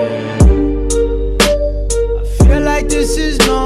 I feel like this is no